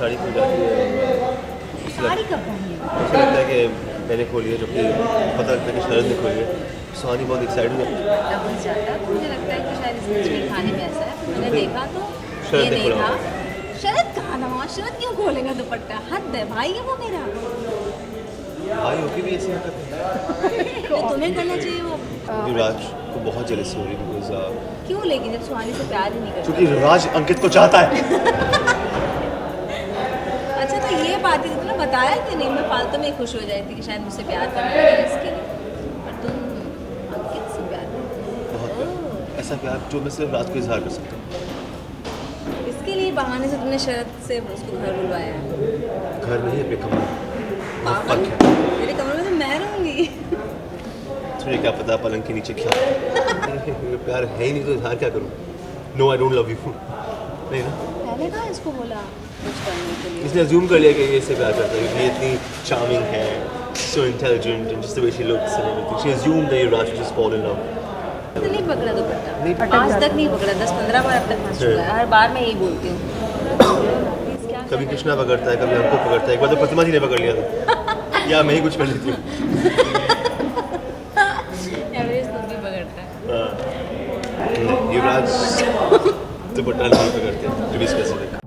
साड़ी खुल जाती है। साड़ी कब पहनी है? ऐसा लगता है कि मैंने खोली है जबकि पता लगता है कि शरद ने खोली है। सुहानी बहुत एक्साइटेड है डबल जाता तो मुझे लगता है कि शायद इसके खाने में ऐसा है। मैंने देखा तो शरद ने खोला शरद कहाँ था? शरद क्यों खोलेगा दुपट्टा? हद है भाई है वो मेरा। भाई होके भी ऐसी हरकत है। तो तुम्हें करना चाहिए वो। युवराज को बहुत जेलसी हो रही बिकॉज़ क्यों लेकिन जब सुहानी से प्यार ही नहीं करता? क्योंकि युवराज अंकित को चाहता है अच्छा तो ये बात ही तुमने बताया कि नहीं मैं फालतू में खुश हो जाती कि शायद मुझसे प्यार लगे इसके लिए। पर तुम अंकित से प्यार हो। बहुत ऐसा प्यार जो मैं सिर्फ़ रात को इजहार कर सकता हूँ। इसके लिए बहाने से तुमने शरद से उसको घर बुलवाया घर नहीं अपने कमरे मेरे कमरे में तो मैं रहूँगी। तुझे क्या पता पलंग के नीचे क्या है। प्यार है ही नहीं तो इजहार क्या करूँ? No I don't love you नहीं ना? पहले कहा इसको बोला कुछ करने के लिए। इसने अज्यूम कर लिया कि ये इससे प्यार करता है क्योंकि इतनी चार्मिंग है so intelligent and just the way she looks and everything she assume that Yuvraj just fall in love तो नहीं पकड़ा दुपट्टा नहीं आज तक नहीं पकड़ा दस पंद्रह बार अब तक फंस चुका है। हर बार मैं यही बोलती हूँ। कभी कृष्णा पकड़ता है कभी हमको पकड़ता है। एक बार तो प्रतिमा जी ने पकड़ लिया था। या मैं ही कुछ कर लेती हूँ। रहे तुम भी पकड़ता है टू बी स्पेसिफिक